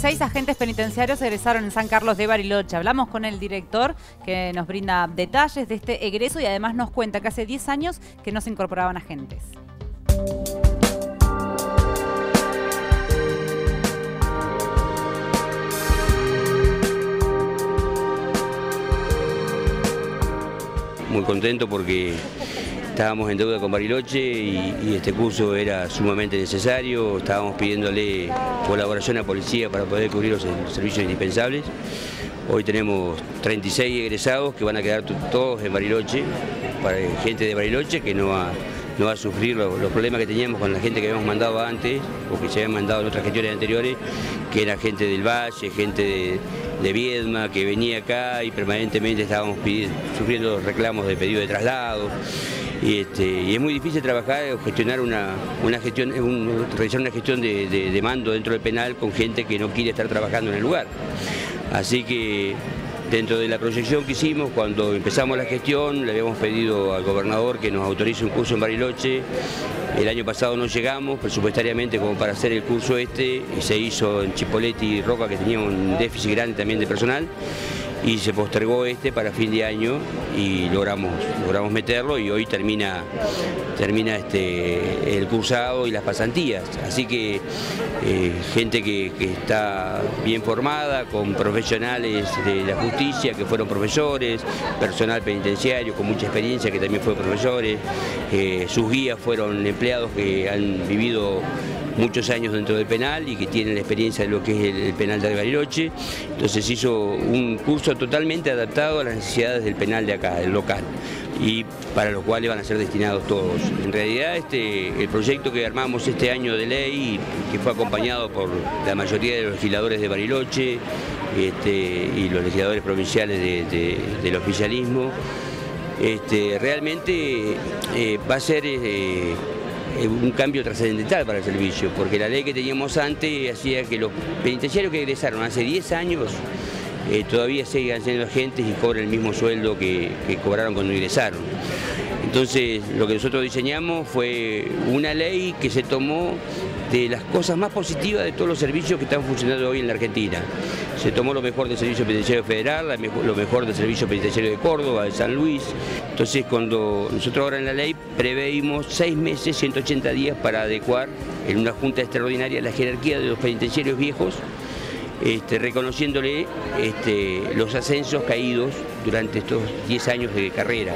16 agentes penitenciarios egresaron en San Carlos de Bariloche. Hablamos con el director que nos brinda detalles de este egreso y además nos cuenta que hace 10 años que no se incorporaban agentes. Muy contento porque estábamos en deuda con Bariloche y, este curso era sumamente necesario, estábamos pidiéndole colaboración a policía para poder cubrir los servicios indispensables. Hoy tenemos 36 egresados que van a quedar todos en Bariloche, para gente de Bariloche que no va, no va a sufrir los, problemas que teníamos con la gente que habíamos mandado antes o que se habían mandado en otras gestiones anteriores, que era gente del Valle, gente de, de Viedma, que venía acá y permanentemente estábamos sufriendo reclamos de pedido de traslado. Este, y, es muy difícil trabajar o gestionar una, gestión, realizar una gestión de, mando dentro del penal con gente que no quiere estar trabajando en el lugar. Así que dentro de la proyección que hicimos, cuando empezamos la gestión, le habíamos pedido al gobernador que nos autorice un curso en Bariloche. El año pasado no llegamos presupuestariamente como para hacer el curso este, y se hizo en Chipoletti y Roca, que tenía un déficit grande también de personal y se postergó este para fin de año y logramos, logramos meterlo y hoy termina, termina este, el cursado y las pasantías. Así que eh, gente que, está bien formada, con profesionales de la justicia que fueron profesores, personal penitenciario con mucha experiencia que también fue profesores, eh, sus guías fueron empleados que han vivido muchos años dentro del penal y que tienen la experiencia de lo que es el, penal de Bariloche. Entonces hizo un curso totalmente adaptado a las necesidades del penal de acá, del local y para los cuales van a ser destinados todos. En realidad este, el proyecto que armamos este año de ley, que fue acompañado por la mayoría de los legisladores de Bariloche este, y los legisladores provinciales del oficialismo, este, realmente eh, va a ser eh, un cambio trascendental para el servicio, porque la ley que teníamos antes hacía que los penitenciarios que egresaron hace 10 años eh, todavía sigan siendo agentes y cobren el mismo sueldo que cobraron cuando ingresaron. Entonces, lo que nosotros diseñamos fue una ley que se tomó de las cosas más positivas de todos los servicios que están funcionando hoy en la Argentina. Se tomó lo mejor del Servicio Penitenciario Federal, lo mejor del Servicio Penitenciario de Córdoba, de San Luis. Entonces, cuando nosotros ahora en la ley preveímos seis meses, 180 días para adecuar en una junta extraordinaria la jerarquía de los penitenciarios viejos este, reconociéndole este, los ascensos caídos durante estos 10 años de carrera.